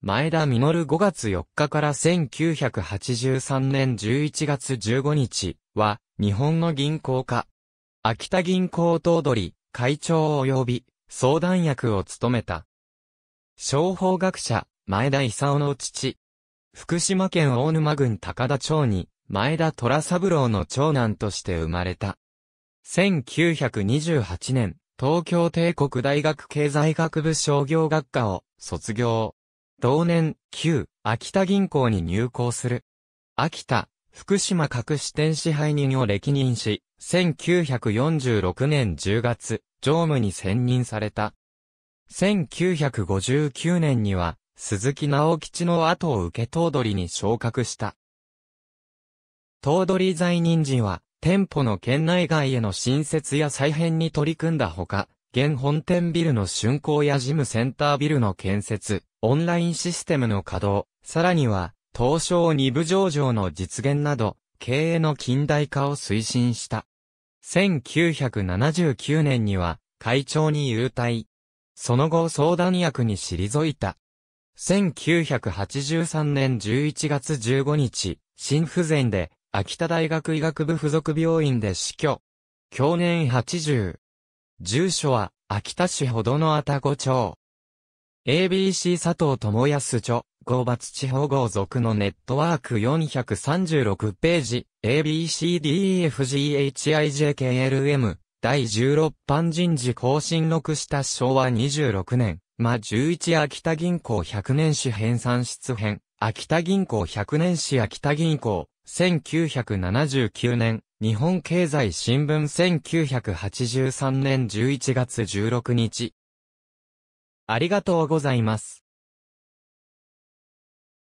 前田実5月4日から1983年11月15日は、日本の銀行家。秋田銀行頭取、会長及び、相談役を務めた。商法学者、前田勲の父。福島県大沼郡高田町に、前田虎三郎の長男として生まれた。1928年、東京帝国大学経済学部商業学科を卒業。同年、旧、秋田銀行に入行する。秋田、福島各支店支配人を歴任し、1946年10月、常務に選任された。1959年には、鈴木直吉の後を受け頭取に昇格した。頭取在任時は、店舗の県内外への新設や再編に取り組んだほか、現本店ビルの竣工や事務センタービルの建設、オンラインシステムの稼働、さらには、東証二部上場の実現など、経営の近代化を推進した。1979年には、会長に優待。その後相談役に退いた。1983年11月15日、心不全で、秋田大学医学部附属病院で死去。去年80。住所は、秋田市ほどのあたご町。ABC 佐藤智康著、合抜地方合族のネットワーク436ページ、ABCDEFGHIJKLM、第16版人事更新録した昭和26年、ま11秋田銀行100年史編纂出編、秋田銀行100年史秋田銀行、1979年、日本経済新聞1983年11月16日。ありがとうございます。